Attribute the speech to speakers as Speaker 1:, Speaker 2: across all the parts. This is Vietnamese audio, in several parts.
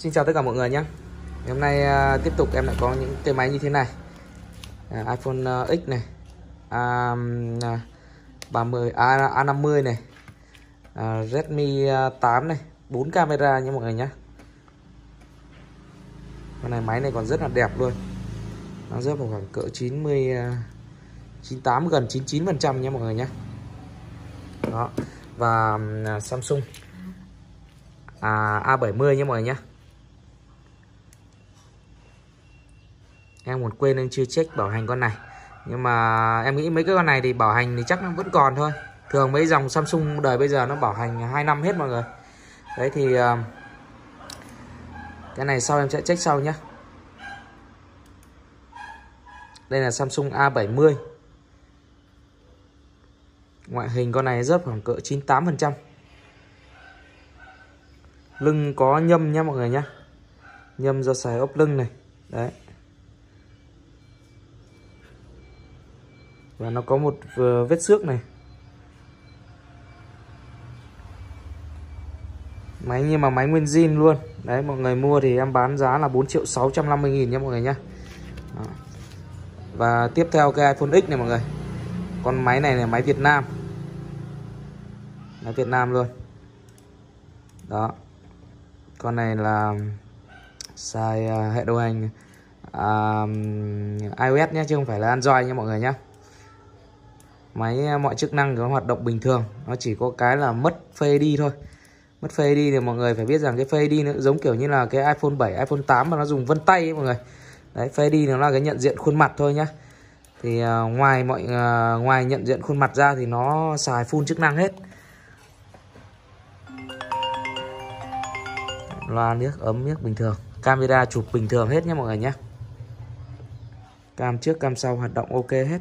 Speaker 1: Xin chào tất cả mọi người nhé. Hôm nay uh, tiếp tục em lại có những cái máy như thế này. Uh, iPhone uh, X này. Uh, 30, A, A50 này. Uh, Redmi 8 này. 4 camera nha mọi người nhé. Con này máy này còn rất là đẹp luôn. Nó rớt vào khoảng cỡ 90 uh, 98 gần 99% nha mọi người nhé. Đó. Và uh, Samsung. À, A70 nha mọi người nhé. Em còn quên em chưa check bảo hành con này. Nhưng mà em nghĩ mấy cái con này thì bảo hành thì chắc nó vẫn còn thôi. Thường mấy dòng Samsung đời bây giờ nó bảo hành 2 năm hết mọi người. Đấy thì ờ, Cái này sau em sẽ check sau nhé Đây là Samsung A70 Ngoại hình con này rớt khoảng cỡ 98% Lưng có nhâm nhá mọi người nhé Nhâm do xài ốp lưng này. Đấy. Và nó có một ờ, vết xước này. Máy nhưng mà máy nguyên zin luôn. Đấy mọi người mua thì em bán giá là 4 triệu 650 nghìn nha mọi người nhé. Và tiếp theo cái iPhone X này mọi người. Con máy này là máy Việt Nam. Máy Việt Nam luôn. Đó. Con này là xài ờ, hệ điều hành uh, iOS nhé chứ không phải là Android nha mọi người nhé máy à, mọi chức năng nó hoạt động bình thường. Nó chỉ có cái là mất phê đi thôi. Mất phê đi thì mọi người phải biết rằng cái phê đi nó giống kiểu như là cái iPhone 7 iPhone 8 mà nó dùng vân tay ấy mọi người. Đấy phê đi nó là cái nhận diện khuôn mặt thôi nhá. Thì uh, ngoài mọi uh, ngoài nhận diện khuôn mặt ra thì nó xài full chức năng hết. Loa nước ấm nước bình thường. Camera chụp bình thường hết nhé mọi người nhé cam trước cam sau hoạt động ok hết.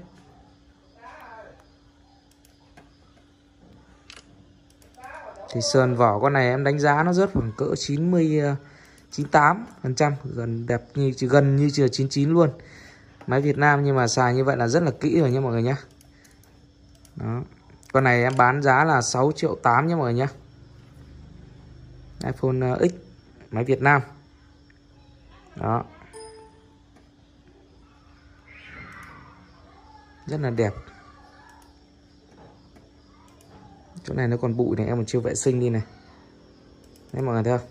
Speaker 1: Thì sườn vỏ con này em đánh giá nó rớt khoảng cỡ 90 98 ờ, phần trăm, gần đẹp như gần như chưa 99 luôn. Máy Việt Nam nhưng mà xài như vậy là rất là kỹ rồi nha mọi người nhé đó. Con này em bán giá là 6 triệu 8 nha mọi người nhé iPhone ờ, X, máy Việt Nam. Đó. Rất là đẹp. Chỗ này nó còn bụi này em còn chưa vệ sinh đi này. Đấy mọi người thấy không?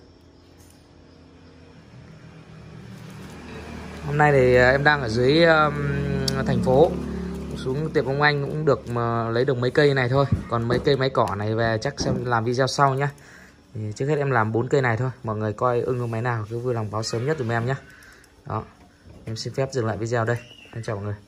Speaker 1: Hôm nay thì à, em đang ở dưới um, thành phố. Xuống tiệm ông anh cũng được mà lấy được mấy cây này thôi. Còn mấy cây máy cỏ này về chắc xem làm video sau nhá. Thì trước hết em làm bốn cây này thôi. Mọi người coi ưng máy nào cứ vui lòng báo sớm nhất dùm em nhé đó em xin phép dừng lại video đây. Em chào mọi người.